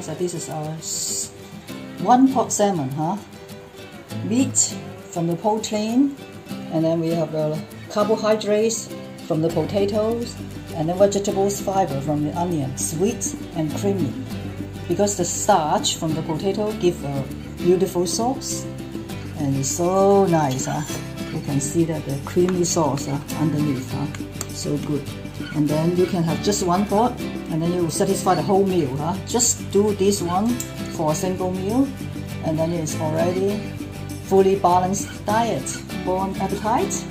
So this is our one pot salmon, huh? Meat from the protein, and then we have the carbohydrates from the potatoes, and the vegetables fiber from the onion, sweet and creamy. Because the starch from the potato give a beautiful sauce, and it's so nice, huh? You can see that the creamy sauce uh, underneath, huh? So good. And then you can have just one pot, and then you will satisfy the whole meal, huh? Just do this one for a single meal, and then it's already fully balanced diet. Bon appetite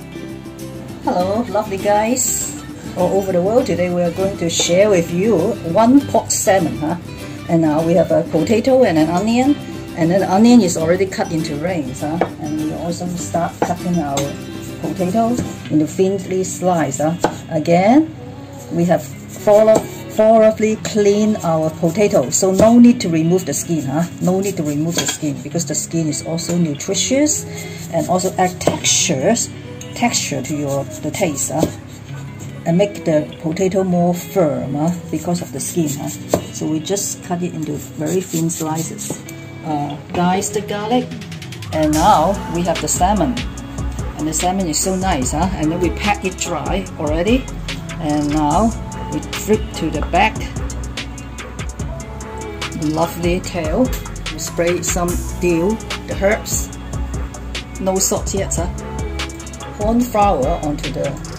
Hello, lovely guys all over the world. Today we are going to share with you one pot salmon, huh? And now we have a potato and an onion, and then the onion is already cut into rings, huh? And we also start cutting our potatoes into thinly sliced, huh? Again, we have thoroughly clean our potato, so no need to remove the skin, huh? No need to remove the skin because the skin is also nutritious and also add textures, texture to your the taste, huh? and make the potato more firm uh, because of the skin. Uh. So we just cut it into very thin slices. Uh, dice the garlic, and now we have the salmon. And the salmon is so nice, huh? and then we pack it dry already. And now we flip to the back. Lovely tail. We spray some dill, the herbs. No salt yet, huh? Corn flour onto the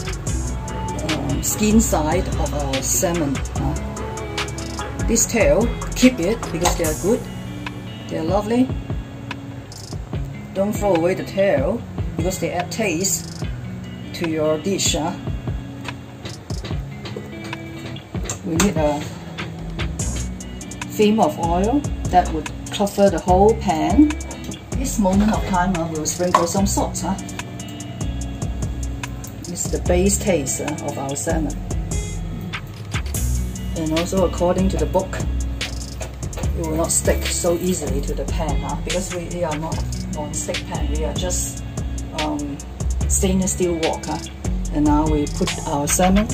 skin side of our salmon. Uh, this tail, keep it because they are good. They are lovely. Don't throw away the tail because they add taste to your dish. Uh. We need a film of oil that would cover the whole pan. This moment of time, uh, we'll sprinkle some salt. Huh? It's the base taste uh, of our salmon. And also according to the book, it will not stick so easily to the pan huh? because we, we are not non-stick pan, we are just stainless steel wok. And now we put our salmon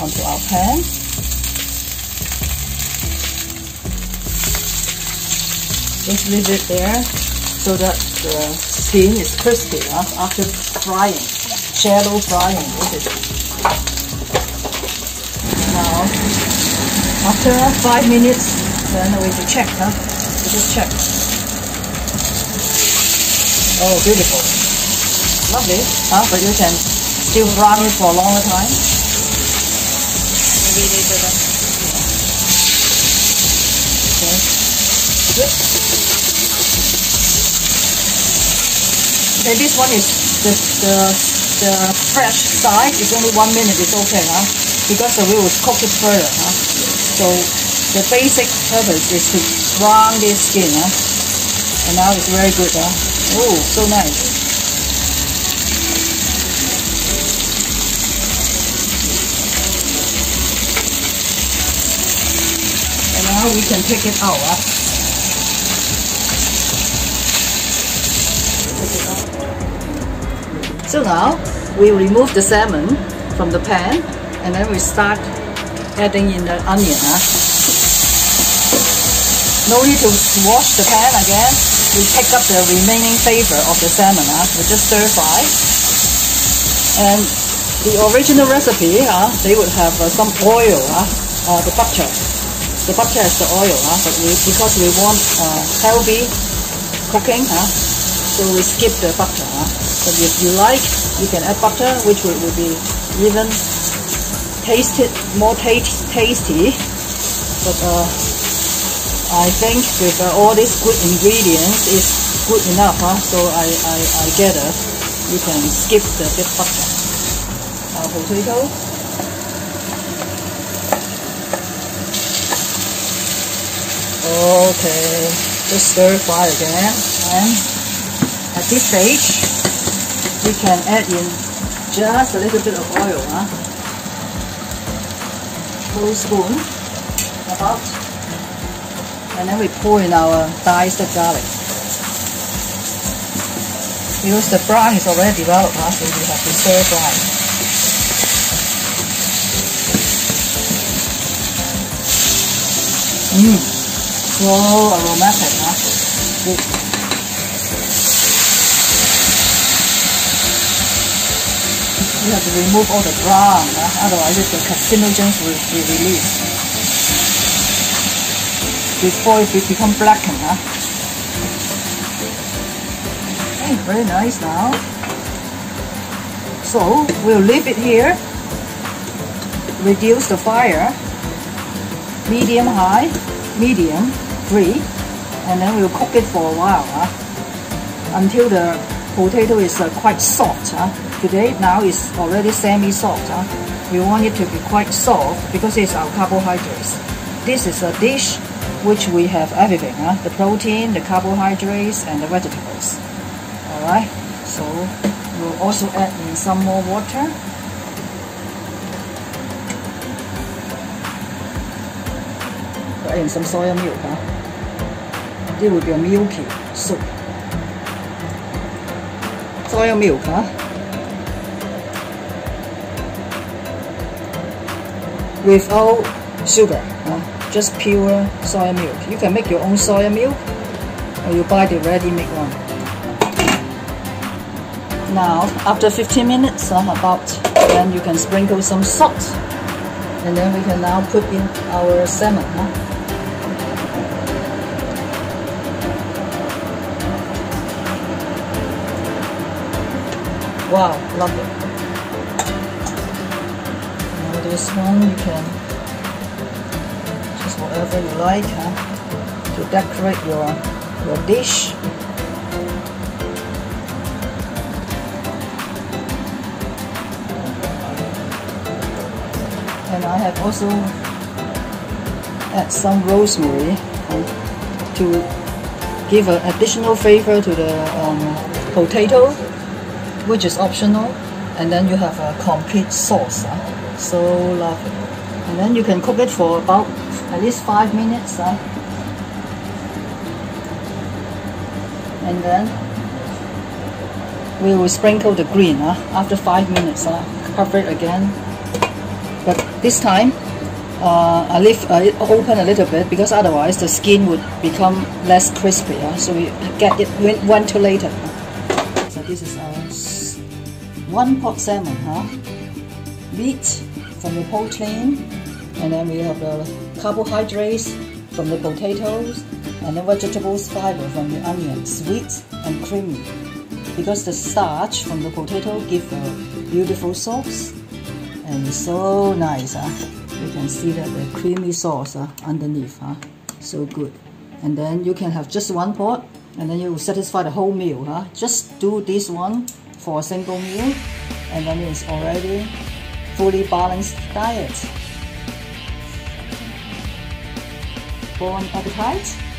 onto our pan. Just leave it there so that the skin is crispy huh? after frying shallow frying. This is now after five minutes, then we to check, huh? We just check. Oh, beautiful, lovely, huh? But you can still brown it for a longer time. Maybe later then. Okay, good. Okay, this one is the the the fresh side It's only one minute It's okay huh? because we will cook it further huh? so the basic purpose is to brown this skin huh? and now it's very good huh? oh so nice now we can take it out? So now we remove the salmon from the pan and then we start adding in the onion. Huh? No need to wash the pan again. We pick up the remaining flavor of the salmon. Huh? We just stir fry. And the original recipe, huh, they would have uh, some oil, huh? Uh, the butter. The butter is the oil, huh? but we, because we want uh, healthy cooking, huh? so we skip the butter. Huh? But if you like, you can add butter, which will, will be even tasted more taste, tasty. But uh, I think with uh, all these good ingredients, it's good enough. Huh? So I, I, I gather you can skip the bit butter. Our potato. Okay, just stir fry again and at this stage, we can add in just a little bit of oil, huh? Full spoon, about, and then we pour in our diced garlic. Because the brown is already developed, huh? so we have to stir fry. Mmm, So aromatic? Good. You have to remove all the brown, huh? otherwise the carcinogens will be released before it become blackened. Huh? Okay, very nice now. So we'll leave it here. Reduce the fire, medium high, medium, and then we'll cook it for a while huh? until the potato is uh, quite soft. Huh? Today now it's already semi-soft. Huh? We want it to be quite soft because it's our carbohydrates. This is a dish which we have everything, huh? the protein, the carbohydrates, and the vegetables. Alright, so we'll also add in some more water. Add in some soya milk. Huh? Will be a milky soup. Soya milk. Huh? Without sugar. Huh? just pure soy milk. You can make your own soy milk or you buy the ready-made one. Now, after 15 minutes uh, about, then you can sprinkle some salt. And then we can now put in our salmon. Huh? Wow, love it. Now this one you can just whatever you like huh, to decorate your, your dish. And I have also add some rosemary to give an additional flavor to the um, potato, which is optional. And then you have a complete sauce. Huh? So lovely. And then you can cook it for about at least five minutes uh, and then we will sprinkle the green uh, after five minutes uh, cover it again but this time uh, I leave uh, it open a little bit because otherwise the skin would become less crispy uh, so we get it so this is our one pot salmon huh? meat from the poaching and then we have the carbohydrates from the potatoes, and the vegetables fiber from the onion, sweet and creamy. Because the starch from the potato give a beautiful sauce, and so nice. Huh? You can see that the creamy sauce underneath, huh? so good. And then you can have just one pot, and then you satisfy the whole meal. Huh? Just do this one for a single meal, and then it's already fully balanced diet. Bon appetite!